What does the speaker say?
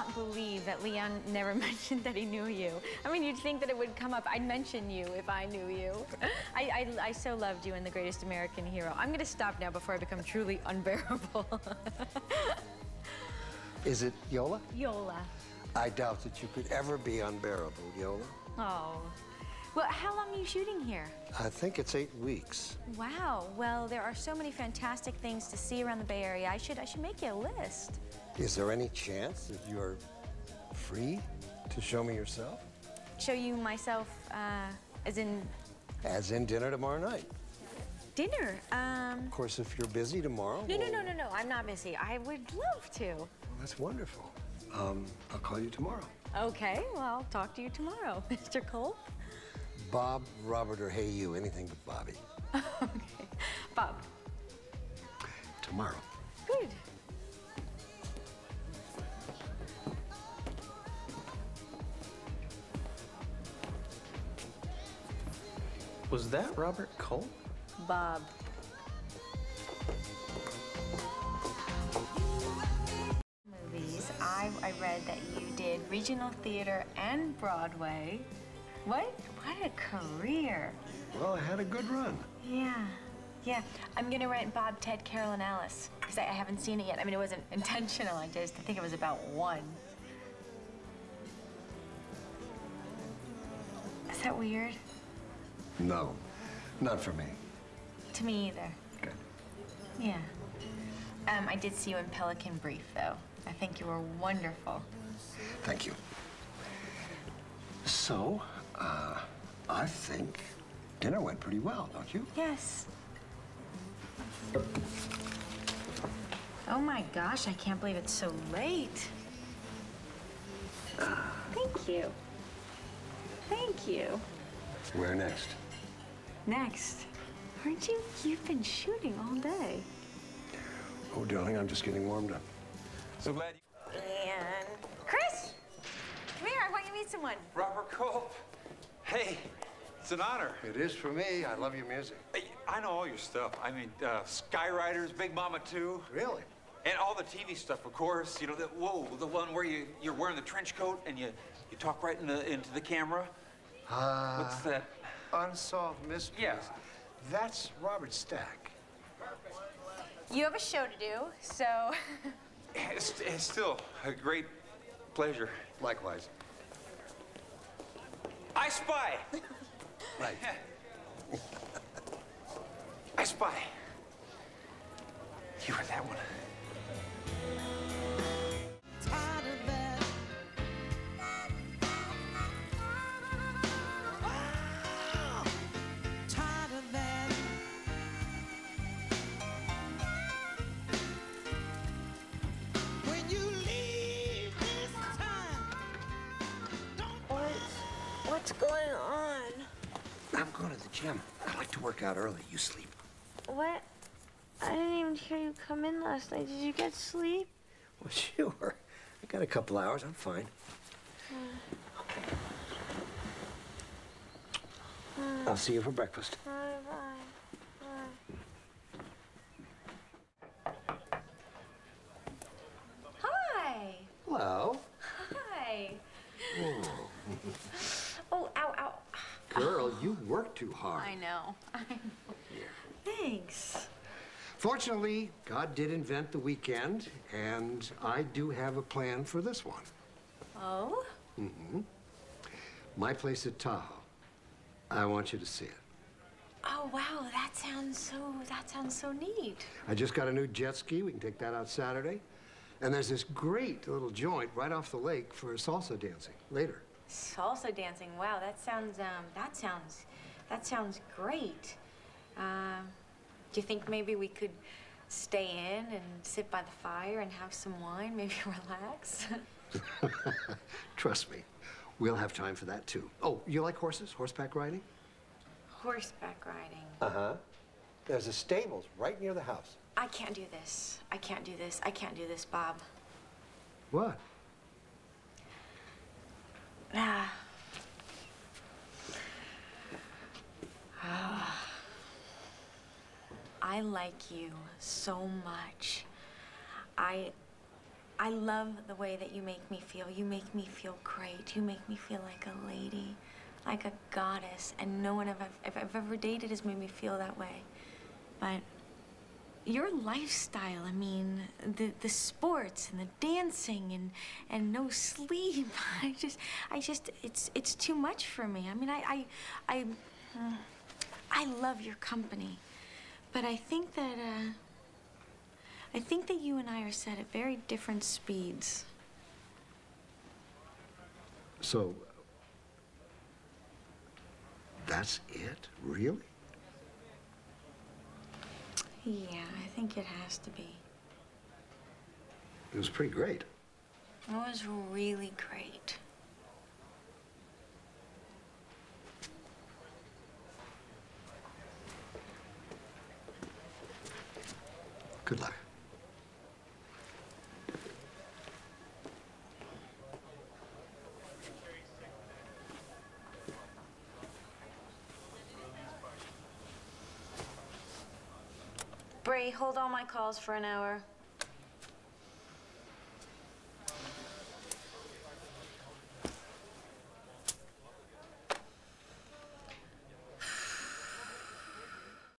cannot believe that Leon never mentioned that he knew you. I mean, you'd think that it would come up. I'd mention you if I knew you. I, I, I so loved you in The Greatest American Hero. I'm going to stop now before I become truly unbearable. Is it Yola? Yola. I doubt that you could ever be unbearable, Yola. Oh. Well, how long are you shooting here? I think it's eight weeks. Wow. Well, there are so many fantastic things to see around the Bay Area. I should I should make you a list. Is there any chance that you're free to show me yourself? Show you myself, uh, as in As in dinner tomorrow night. dinner. Um. Of course, if you're busy tomorrow. No, no, well, no, no, no. I'm not busy. I would love to. well, that's wonderful. Um, I'll call you tomorrow. Okay. Well, I'll talk to you tomorrow, Mr. Culp. Bob, Robert, or hey you, anything but Bobby. okay. Bob. Tomorrow. Good. Was that Robert Culp? Bob. Movies. I, I read that you did regional theater and Broadway. What? What a career. Well, I had a good run. Yeah. Yeah. I'm gonna rent Bob, Ted, Carol, and Alice because I, I haven't seen it yet. I mean, it wasn't intentional. I just think it was about one. Is that weird? No, not for me. To me either. Good. Yeah. Um, I did see you in Pelican Brief, though. I think you were wonderful. Thank you. So, uh, I think dinner went pretty well, don't you? Yes. Oh my gosh, I can't believe it's so late. Thank you. Thank you. Where next? Next. Aren't you? You've been shooting all day. Oh, darling, I'm just getting warmed up. So glad you... And Chris, come here. I want you to meet someone. Robert Culp. Hey, it's an honor. It is for me. I love your music. Hey, I know all your stuff. I mean, uh, Skywriters, Big Mama 2. Really? And all the TV stuff, of course. You know, the, whoa, the one where you, you're wearing the trench coat and you, you talk right in the, into the camera. Uh, What's that? Unsolved Mysteries. Yeah. That's Robert Stack. You have a show to do, so. It's, it's still a great pleasure. Likewise. I spy! Right. I spy. You were that one. I'm going to the gym. I like to work out early. You sleep. What? I didn't even hear you come in last night. Did you get sleep? Well, sure. I got a couple hours. I'm fine. Hmm. I'll see you for breakfast. Bye bye. Bye. Hi. Hello. Hi. Ow, hmm. ow. Girl, you work too hard. I know. i know Thanks. Fortunately, God did invent the weekend, and I do have a plan for this one. Oh? Mm-hmm. My place at Tahoe. I want you to see it. Oh wow, that sounds so that sounds so neat. I just got a new jet ski. We can take that out Saturday. And there's this great little joint right off the lake for salsa dancing later. Salsa dancing. Wow, that sounds um that sounds that sounds great. Um, do you think maybe we could stay in and sit by the fire and have some wine, maybe relax? Trust me, we'll have time for that too. Oh, you like horses? Horseback riding? Horseback riding. Uh-huh. There's a stables right near the house. I can't do this. I can't do this. I can't do this, Bob. What? Ah. Ah. I like you so much. I I love the way that you make me feel. You make me feel great. You make me feel like a lady, like a goddess. And no one I've, I've, I've ever dated has made me feel that way. But your lifestyle, I mean, the the sports and the dancing and and no sleep. I just, I just, it's it's too much for me. I mean, I I I, uh, I love your company, but I think that uh, I think that you and I are set at very different speeds. So, that's it? Really? Yeah, I think it has to be. It was pretty great. It was really great. Good luck. Bray, hold all my calls for an hour.